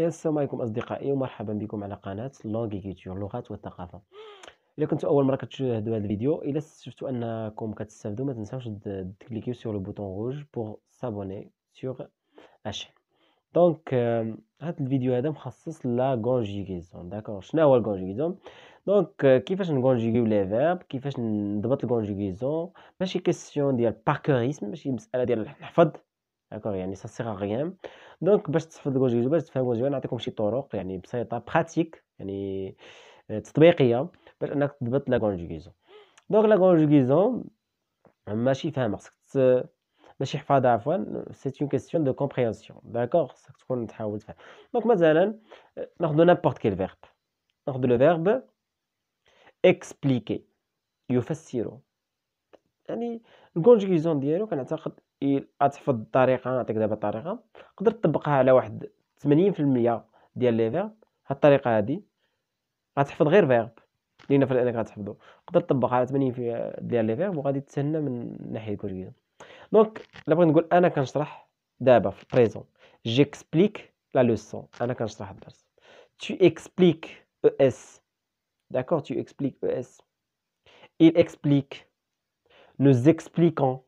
السلام عليكم أصدقائي ومرحبا بكم على قناة Langue Culture لغات والثقافة. إلا كنتو أول مرة كتشاهدوا هذا الفيديو إلا شفتوا أنكم كتستافدوا ما تنساوش ت cliquer و sur le bouton rouge pour s'abonner sur la chaîne donc هذا الفيديو هذا مخصص la conjugaison d'accord شنو هو ال conjugaison donc كيفاش ن conjuguer و les verbes كيفاش نضبط ال conjugaison ماشي question ديال par cœurisme ماشي مسألة ديال الحفظ. d'accord يعني ça sert à rien donc باش تحفظ ال conjugaison باش تفهم ال conjugaison نعطيكم شي طرق يعني بسيطه pratique يعني آه، تطبيقية باش أنك تضبط la conjugaison donc la conjugaison ماشي فهم خصك ماشي حفاظة عفوا c'est une question de compréhension d'accord خصك تكون تحاول تفهم. donc مثلا ناخذ n'importe quel verbe ناخذ le verbe expliquer يفسر يعني ال conjugaison ديالو كنعتقد غتحفظ الطريقة نعطيك دابا الطريقة. تقدر تطبقها على واحد 80% ديال les verbes هاد الطريقة هادي غتحفظ غير verbe لينا في انك غتحفظو تقدر تطبقها على 80 ديال les verbes وغادي تسنى من ناحية ال conjugaison donc إلا بغيت نقول أنا كنشرح دابا في ال présent. j'explique la leçon أنا كنشرح الدرس. Tu expliques ES d'accord? Tu expliques ES il explique. Nous expliquons.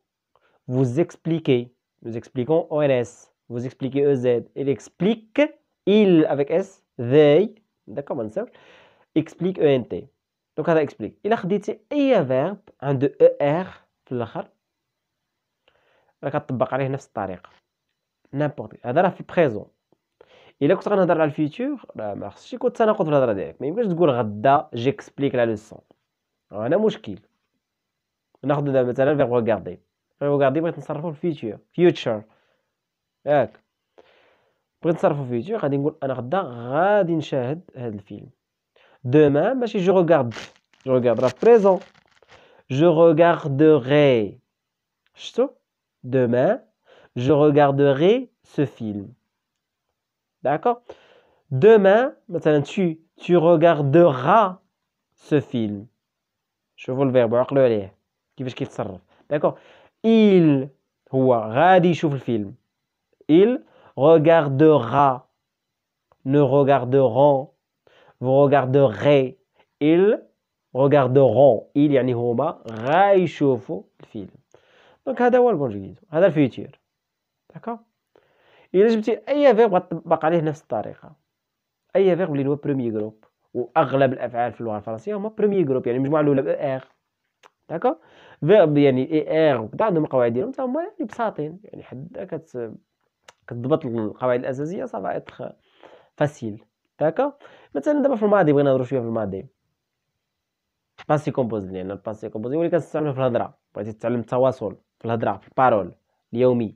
Vous expliquez, nous expliquons ONS, vous expliquez EZ, il explique, il avec S, they, d'accord, ما explique ENT. Donc هذا explique. إلا خديتي أي فيرب عنده ER في الآخر راك كتطبق عليه نفس الطريقة. نيمبورت هذا راه في البريزون. إلا كنت غنهضر على ال futur راه ما خصش يكون تناقض في الهضرة ديالك، ما يمكنش تقول غدا j'explique la leçon. هنا مشكل. ناخذ دابا مثلا verbe regarder. غادي بغيت نصرفو في futur. ياك. بغيت نصرفو في futur غادي نقول أنا غدا غادي نشاهد هاد الفيلم. demain ماشي je regarde je regarde راه présent. je regarderai شفتو؟ demain je regarderai ce film. d'accord؟ demain مثلا tu tu regarderas ce film. شوفوا ال verbe عقلوا عليه. كيفاش كيتصرف. d'accord؟ Il هو غادي يشوف الفيلم. Il regardera. Nous regarderons vous regarderez. Ils regarderont. Il يعني هما غايشوفوا الفيلم. donc هذا هو ال conjugaison هذا ال futur d'accord إلا جبتي أي verbe غتطبق عليه نفس الطريقة. أي verbe اللي هو premier groupe وأغلب الأفعال في اللغة الفرنسية هما premier groupe يعني المجموعة الأولى ER d'accord verbe يعني ER وكذا عندهم القواعد ديالهم حتى هما يعني بساطين. يعني حدا كت كتضبط القواعد الأساسية ça va être facile. d'accord مثلا دابا في الماضي بغينا نهضروا شوية في الماضي. passé composé لأن ال passé composé هو اللي كنستعملو في الهضرة. بغيتي تتعلم التواصل في الهضرة في ال parole اليومي.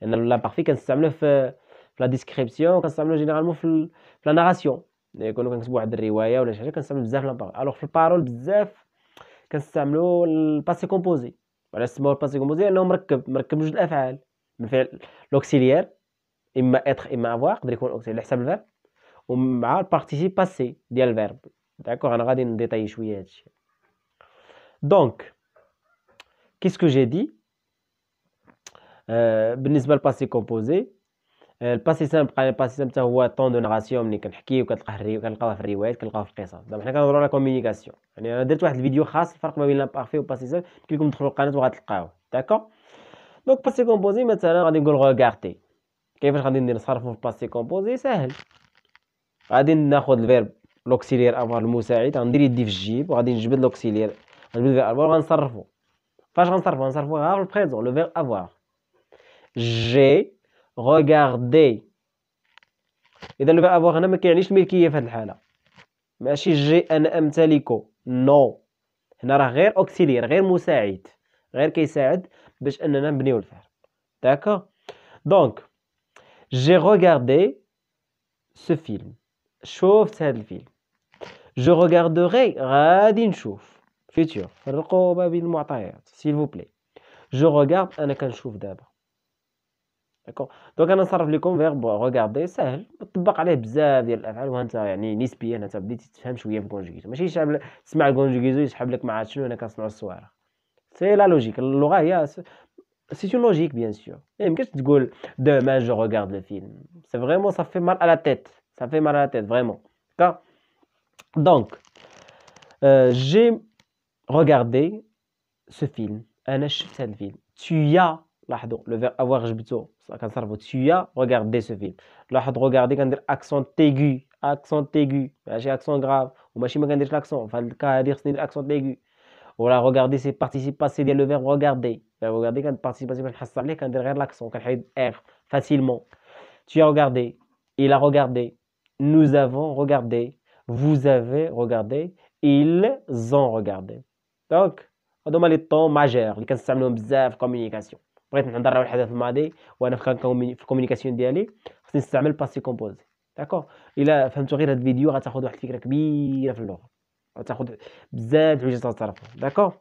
لأن l'imparfait كنستعملوه في في la description كنستعملوه généralement في في la narration كنا كنكتبوا واحد الرواية ولا شي حاجة كنستعمل بزاف la parole alors في ال parole بزاف كنستعملوا ال passé composé. علاش سموه ال passé composé لأنه مركب مركب جوج الأفعال. من فعل l'auxiliaire. إما être إما avoir يقدر يكون auxiliaire على حساب ال verbe. ومع ال participe passé ديال ال verbe. d'accord أنا غادي ن détailler شوية هادشي donc qu'est-ce que j'ai dit بالنسبة لل passé composé ال passé simple بقى ال passé simple هو temps de narration ملي كنحكيو كتلقاه كنلقاوه في الروايات كنلقاوه في القصص. دابا حنا كنهضروا على communication يعني أنا درت واحد الفيديو خاص الفرق ما بين l'imparfait وال passé simple لكم تدخلوا القناة وغتلقاوه. d'accord donc passé composé مثلا غادي نقول regarder كيفاش غادي ندير نصرفو في ال passé composé ساهل غادي ناخذ ال verbe l'auxiliaire avoir المساعد غندير يدي في الجيب وغادي نجبد l'auxiliaire غنجبد ال verbe وغنصرفو فاش غنصرفو؟ غنصرفو غير في ال présent le verbe avoir j'ai regardé إذا le avoir هنا ما كيعنيش الملكيه في هذه الحالة. ماشي j'ai أنا امتلكه non هنا راه غير auxiliaire غير مساعد. غير كيساعد باش أننا نبنيو الفعل d'accord donc j'ai regardé ce film شوفت هذا الفيلم. je regarderai غادي نشوف. futur فرقوا ما بين المعطيات s'il vous plaît je regarde أنا كنشوف دابا. d'accord donc أنا نصرف لكم verbe regarder ساهل تطبق عليه بزاف ديال الأفعال وانت يعني نسبيا انت بديتي تفهم شوية في ال conjugaison ماشي يسحب تسمع ال conjugaison يسحب لك مع شنو أنا كنصنعوا الصواريخ سي لا لوجيك اللغة هي c'est une logique bien sûr. ما يمكنش تقول demain je regarde le film. C'est vraiment ça fait mal à la tête. Ça fait mal à la tête vraiment. Donc euh, j'ai regardé ce film. أنا شفت هذا الفيلم. Tu as لاحظوا le verbe avoir جبتو كنصرفو tu as regardé ce film لاحظ regarder كندير accent aigu accent aigu ماشي accent grave وماشي ما كنديرش l'accent في هذا الكا هذه خصني ندير accent aigu ولا regarder c'est participe passé ديال le verbe regarder regarder كان participe passé باش نحصل عليه كندير غير l'accent كنحيد r facilement tu as regardé il a regardé nous avons regardé vous avez regardé ils ont regardé دونك هادو هما لي طون ماجور اللي كنستعملوهم بزاف في الكومونيكاسيون بغيت نهضر على الحدث الماضي وأنا في ال communication ديالي خصني نستعمل passé composé d'accord إلا فهمتوا غير هاد الفيديو غتاخذ واحد الفكرة كبيرة في اللغة. غتاخذ بزاف الحوايج تعرفهم d'accord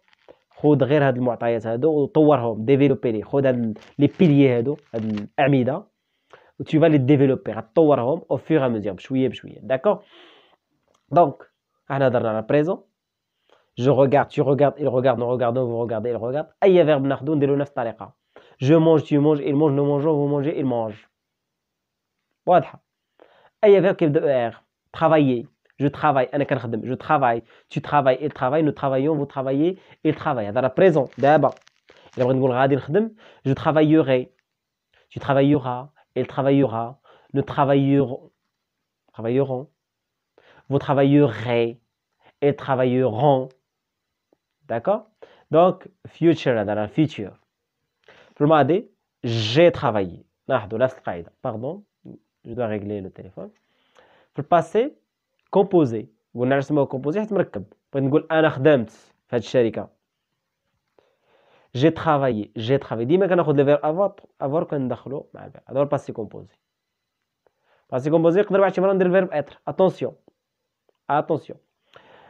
خذ غير هاد المعطيات هادو وطورهم développez-les. خذ هاد les piliers هادو هاد الأعمدة. و vas les développer غتطورهم et à mesure بشوية بشوية. d'accord donc إحنا هضرنا على présent je regarde tu regardes il regarde nous regardons vous regardez ils regardent. أي verbe ناخذو نديرو نفس الطريقة. je mange tu manges il mange nous mangeons vous mangez il mange واضحه اي فيرب كيبدا ار travailler je travaille انا كنخدم je travaille tu travailles il travaille nous travaillons vous travaillez il travaille هذا راه بريزون دابا الا بغيت نقول غادي نخدم je travaillerai tu travailleras il travaillera nous travaillerons travaillerons vous travaillerez ils travailleront D'accord Donc, future dans le futur. في الماضي j'ai travaillé لاحظوا نفس القاعدة pardon je dois régler le téléphone في ال passé composé قلنا نرسموه composé حيت مركب بغيت نقول أنا خدمت في هذه الشركة j'ai travaillé j'ai travaillé ديما كناخذ le verbe avoir avoir كندخلو مع ال verbe هذا هو ال passé composé ال passé composé نقدر واحد الشي ندير ال verbe être attention attention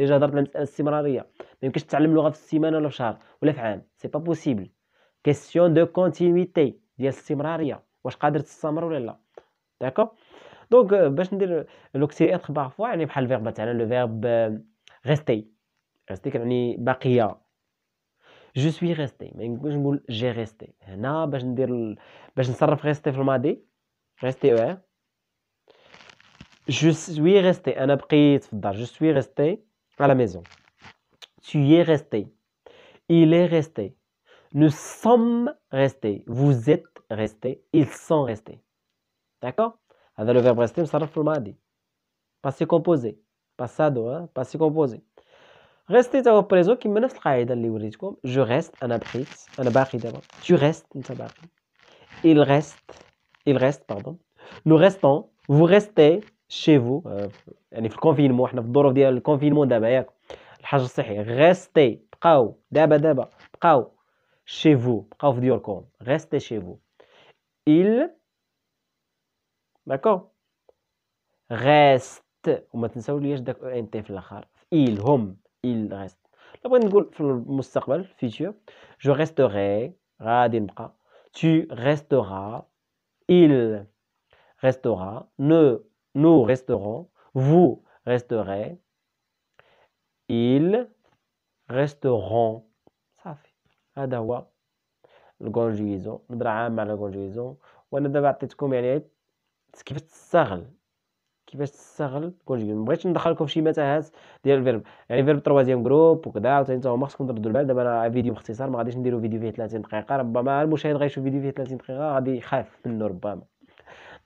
ديجا هضرت على مساله الاستمرارية. ما يمكنش تتعلم لغة في السيمانة ولا في شهر ولا في عام. c'est pas possible question de continuité ديال الاستمرارية. واش قادر تستمر ولا لا؟ d'accord donc باش ندير l'auxiliaire être parfois يعني بحال ال verbe مثلا le verbe rester rester كيعني باقيه je suis resté ما يمكنش نقول j'ai resté هنا باش ندير باش نصرف rester في الماضي. rester أو je suis resté أنا بقيت في الدار. جو سوي ريستي à la maison. Tu y es resté. Il est resté. Nous sommes restés. Vous êtes restés. Ils sont restés. D'accord هذا le verbe rester مصرف في الماضي. Passé composé. Passado, hein? passé composé. Rester تا هو بريزون كيما نفس القاعدة اللي وريتكم. Je reste أنا بقيت. أنا باقي دابا. Tu restes أنت باقي. Il reste. Il reste pardon. Nous restons. Vous restez. Chez vous يعني في ال confinement حنا في الظروف ديال ال confinement دابا ياك. الحجر الصحي restez بقاو دابا دابا بقاو vous بقاو في ديوركم restez vous. Il d'accord reste وما تنساوليش داك un t في الآخر. Il هم il reste. لا بغيت نقول في المستقبل futur je resterai غادي نبقى. Tu resteras il restera ne nous resterons, vous resterez, ils resteront. صافي هذا هو ال conjugaison نهضر عام على ال conjugaison وأنا دابا عطيتكم يعني كيفاش تستغل كيفاش تستغل ال conjugaison مبغيتش ندخلكم في شي متاهات ديال ال verbe يعني verbe troisième groupe وكذا عاوتاني نتوما ما خصكم تردوا البال دابا أنا فيديو باختصار ما غاديش نديرو فيديو فيه 30 دقيقه ربما المشاهد غيشوف فيديو فيه 30 دقيقه غادي يخاف منه ربما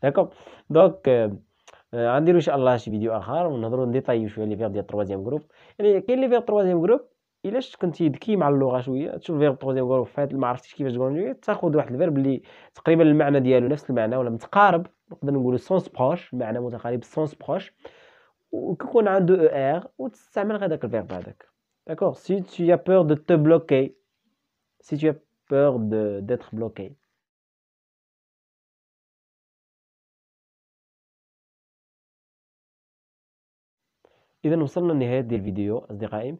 d'accord donc غنديرو إن شاء الله شي فيديو آخر ونهضروا نديطايو شوية les verbes ديال ال troisième groupe يعني كاين les verbes troisième groupe الا كنتي ذكي مع اللغة شوية تشوف verbe troisième groupe فات ما عرفتيش كيفاش تقول تاخذ واحد ال verbe اللي تقريبا المعنى ديالو نفس المعنى ولا متقارب نقدر نقولوا sens proche المعنى متقارب sens proche وكيكون عنده e r وتستعمل غير داك ال verbe هذاك. d'accord si tu as peur de te bloquer. Si tu as peur de d'être bloqué. إذا وصلنا لنهاية ديال الفيديو أصدقائي.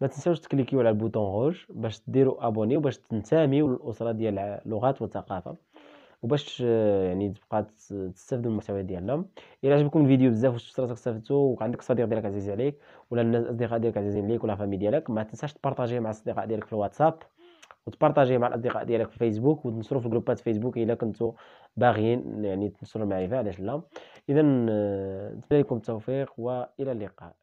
ما تنساوش تكليكيو على ال bouton rouge باش ديروا abonnez وباش تنتميو للأسرة ديال اللغات والثقافة وباش يعني تبقى تستافدوا من المحتوى ديالنا. إلى عجبكم الفيديو بزاف وشفتوا راسك استفدتوا وعندك صديق ديالك عزيز عليك ولا الناس الاصدقاء ديالك عزيزين ليك ولا فامي ديالك ما تنساش تبارطاجيه مع الأصدقاء ديالك في الواتساب وتبارطاجيه مع الأصدقاء ديالك في الفيسبوك وتنشروا في جروبات فيسبوك إلا كنتو باغيين يعني تنشروا المعرفه علاش لا؟ اذا نتمنى لكم التوفيق وإلى اللقاء.